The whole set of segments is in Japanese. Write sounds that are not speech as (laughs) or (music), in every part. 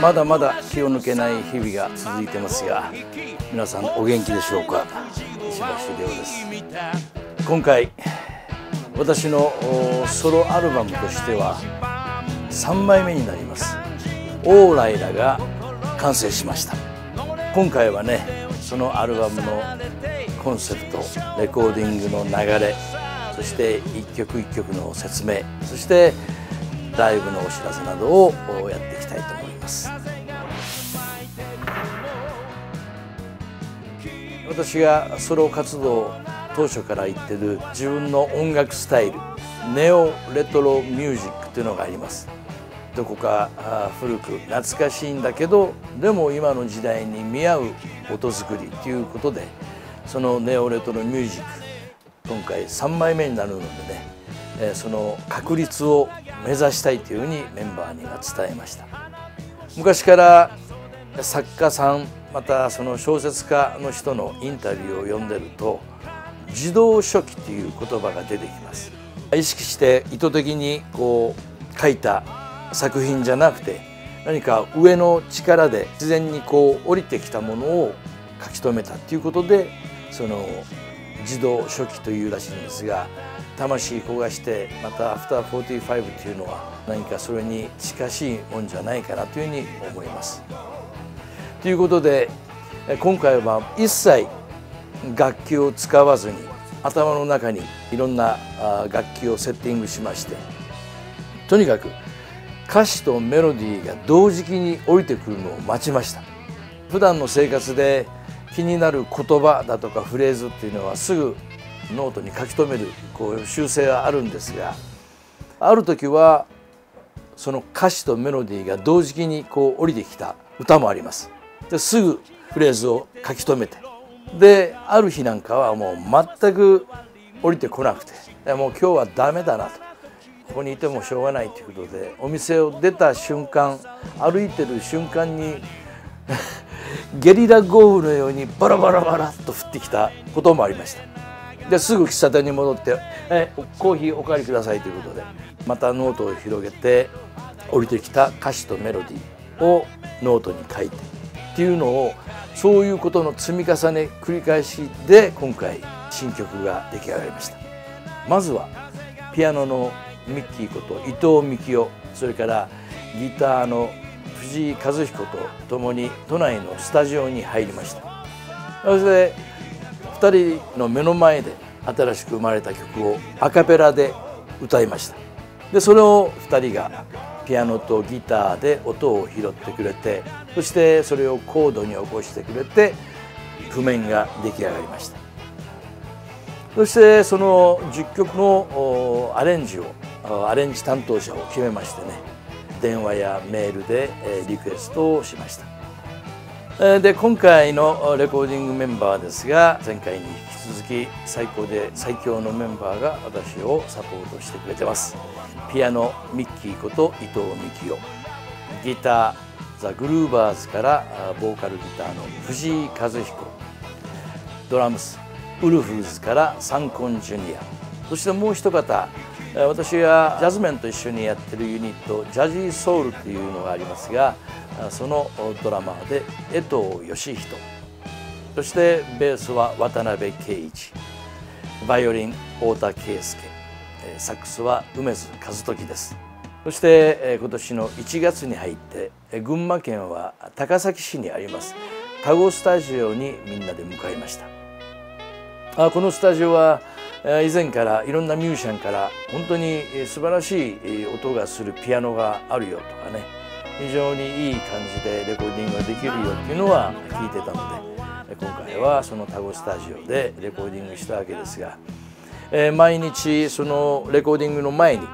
まだまだ気を抜けない日々が続いてますが皆さんお元気でしょうか？石橋亮です。今回私のソロアルバムとしては3枚目になります「オーライラ」が完成しました。今回はねそのアルバムのコンセプトレコーディングの流れそして一曲一曲の説明そしてライブのお知らせなどをやっていきたいと思います。私がソロ活動当初から言ってる自分の音楽スタイルネオレトロミュージックというのがあります。どこか古く懐かしいんだけどでも今の時代に見合う音作りということでそのネオレトロミュージック今回3枚目になるのでねその確立を目指したいというふうにメンバーには伝えました。昔から作家さんまたその小説家の人のインタビューを読んでると自動書記という言葉が出てきます。意識して意図的にこう書いた作品じゃなくて何か上の力で自然にこう降りてきたものを書き留めたっていうことでその自動初期というらしいんですが魂焦がしてまたアフター45というのは何かそれに近しいもんじゃないかなというふうに思います。ということで今回は一切楽器を使わずに頭の中にいろんな楽器をセッティングしましてとにかく歌詞とメロディーが同時期に降りてくるのを待ちました普段の生活で気になる言葉だとかフレーズっていうのはすぐノートに書き留めるこう習性はあるんですがある時はその歌詞とメロディーが同時期にこう降りてきた歌もあります。ですぐフレーズを書き留めて。である日なんかはもう全く降りてこなくて。もう今日はダメだなと。ここにいてもしょうがないということでお店を出た瞬間歩いてる瞬間に (laughs) ゲリラ豪雨のようにバラバラバラっと降ってきたこともありました。ですぐ喫茶店に戻って「えコーヒーおかわりください」ということでまたノートを広げて降りてきた歌詞とメロディーをノートに書いてっていうのをそういうことの積み重ね繰り返しで今回新曲が出来上がりました。まずはピアノのミッキーこと伊藤美樹夫それからギターの藤井和彦と共に都内のスタジオに入りました。そして2人の目の前で新しく生まれた曲をアカペラで歌いました。でそれを2人がピアノとギターで音を拾ってくれてそしてそれをコードに起こしてくれて譜面が出来上がりました。そしてその10曲のアレンジをアレンジ担当者を決めましてね電話やメールでリクエストをしました。で今回のレコーディングメンバーですが前回に引き続き最高で最強のメンバーが私をサポートしてくれてます。ピアノミッキーこと伊藤美樹夫ギターザ・グルーバーズからボーカルギターの藤井和彦。ドラムスウルフルズからサンコンジュニア。そしてもう一方私がジャズメンと一緒にやってるユニットジャジーソウルっていうのがありますがそのドラマーで江藤義人。そしてベースは渡辺圭一。バイオリン太田圭介。サックスは梅津和時です。そして今年の1月に入って群馬県は高崎市にあります。タゴスタジオにみんなで向かいました。このスタジオは以前からいろんなミュージシャンから本当に素晴らしい音がするピアノがあるよとかね。非常にいい感じでレコーディングができるよっていうのは聞いてたので今回はそのタゴスタジオでレコーディングしたわけですがえ毎日そのレコーディングの前に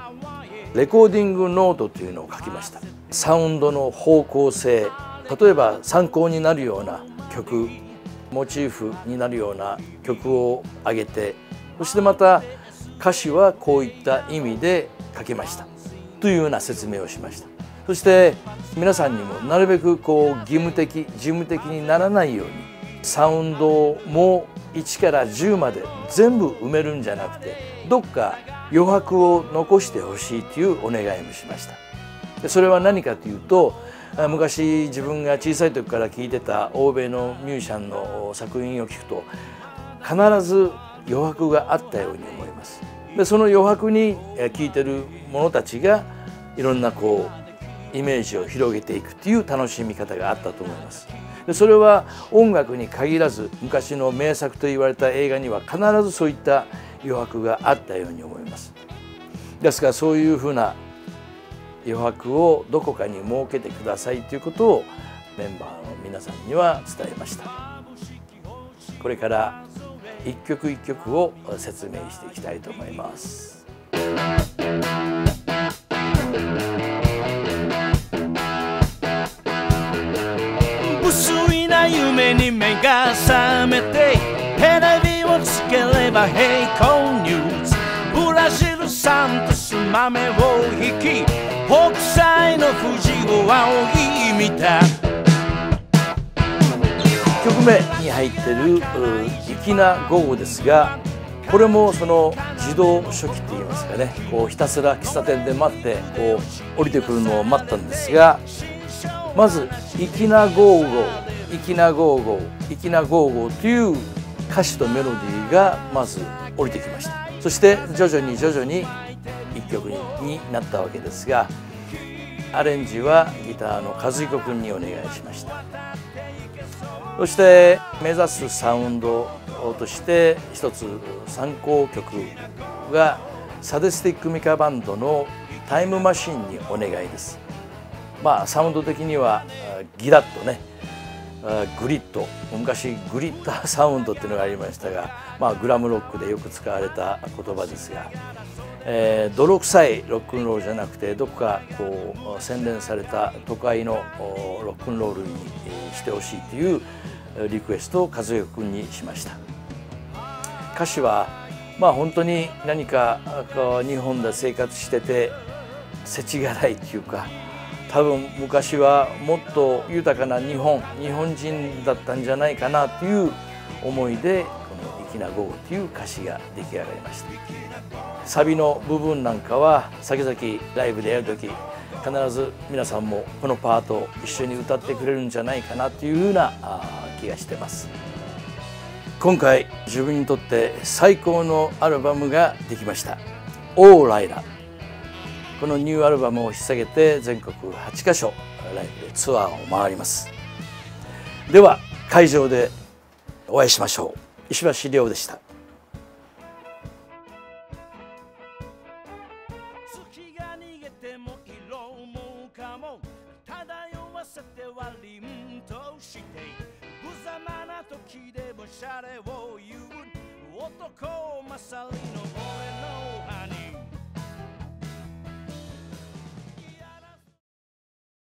レコーディングノートというのを書きました。サウンドの方向性例えば参考になるような曲モチーフになるような曲を上げてそしてまた歌詞はこういった意味で書きました。というような説明をしました。そして皆さんにもなるべくこう義務的事務的にならないようにサウンドも1から10まで全部埋めるんじゃなくてどっか余白を残してほしいというお願いもしました。それは何かというと昔自分が小さい時から聴いてた欧米のミュージシャンの作品を聴くと必ず余白があったように思います。でその余白に聴いてる者たちがいろんなこうイメージを広げていくっていう楽しみ方があったと思います。でそれは音楽に限らず昔の名作と言われた映画には必ずそういった余白があったように思います。ですからそういうふうな余白をどこかに設けてくださいということをメンバーの皆さんには伝えました。これから一曲一曲を説明していきたいと思います。夢に目が覚めてテレビをつければ平行ニュース。ブラジルサントス豆を引き北斎の富士を仰ぎ見た。曲目に入ってる「粋な午後」ですがこれもその自動書記って言いますかね。こうひたすら喫茶店で待ってこう降りてくるのを待ったんですがまず「粋なゴーゴー」「粋なゴーゴー」「粋なゴーゴー」という歌詞とメロディーがまず降りてきました。そして徐々に徐々に一曲になったわけですがアレンジはギターの和彦君にお願いしました。そして目指すサウンドとして一つ参考曲がサディスティックミカバンドの「タイムマシン」におねがいです。まあサウンド的にはギラッとねグリッド昔グリッターサウンドっていうのがありましたが、まあ、グラムロックでよく使われた言葉ですが、えー、泥臭いロックンロールじゃなくてどこかこう洗練された都会のロックンロールにしてほしいというリクエストを和代君にしました。歌詞はまあ本当に何か日本で生活してて世知辛いっていうか多分昔はもっと豊かな日本日本人だったんじゃないかなという思いでこの「粋な午後」という歌詞が出来上がりました。サビの部分なんかは先々ライブでやる時必ず皆さんもこのパートを一緒に歌ってくれるんじゃないかなというふうな気がしてます。今回自分にとって最高のアルバムができました「オーライラ」このニューアルバムを引っ提げて全国8カ所ライブでツアーを回ります。では会場でお会いしましょう。石橋亮でした。月が逃げても色もかも。漂わせては凛として。無様な時でもシャレを言う。男勝りの